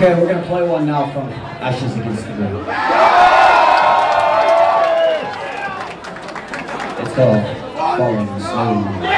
Okay, we're gonna play one now from Ashes Against the Moon. It's called Falling Smooth.